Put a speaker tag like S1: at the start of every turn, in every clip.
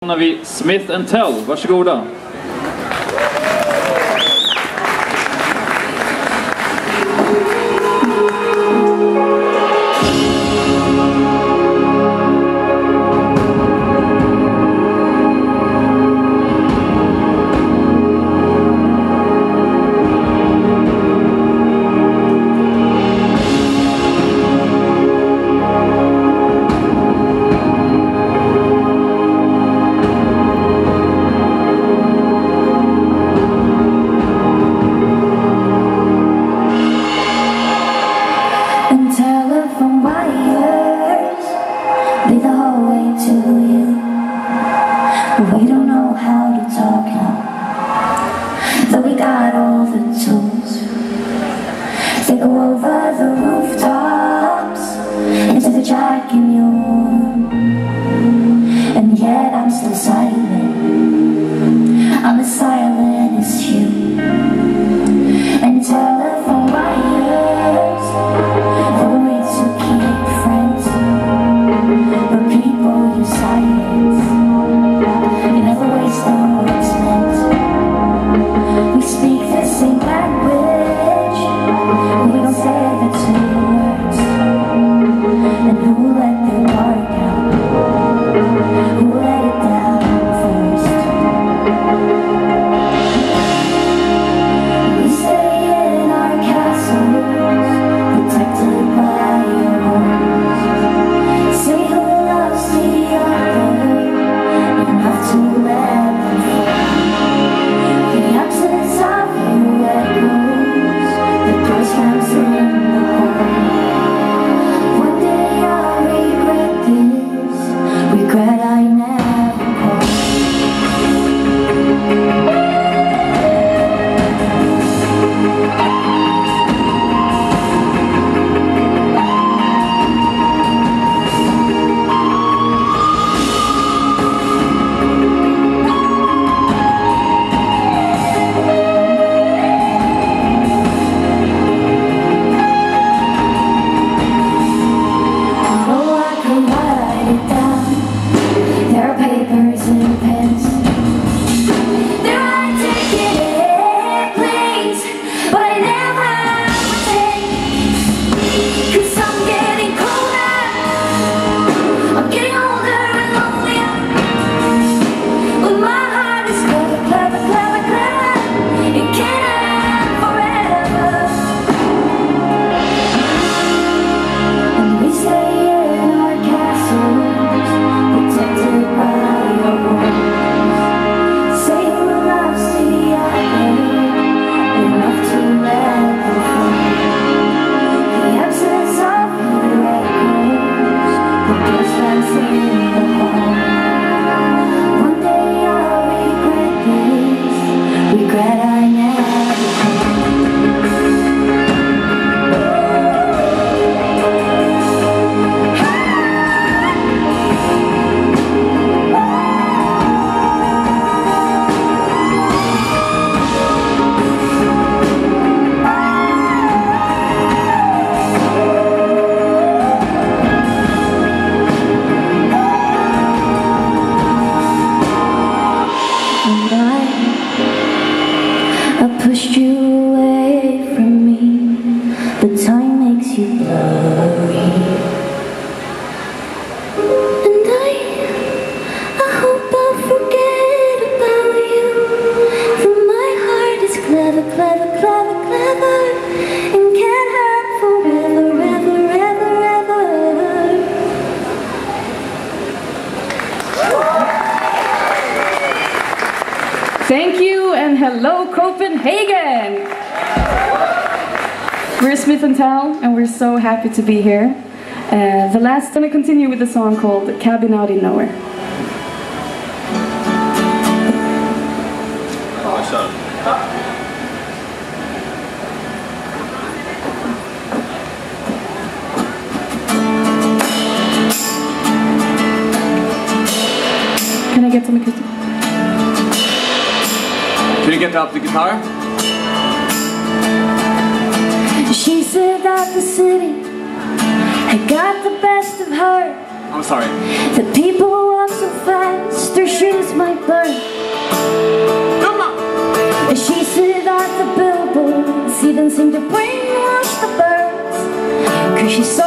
S1: hamnar vi Smith Tell. Varsågoda.
S2: to
S3: We're Smith and Thell, and we're so happy to be here. Uh, the last, gonna continue with the song called "Cabin Out in Nowhere." Can I get some acoustic?
S1: Can you get up the guitar?
S2: She said that the city had got the best of her.
S1: I'm sorry.
S2: The people walk so fast, their shoes might burn.
S4: Come on.
S2: She said that the billboards even seem to brainwash the birds. Cause she saw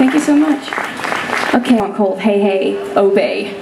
S3: Thank you so much. Okay, I'm called Hey Hey Obey.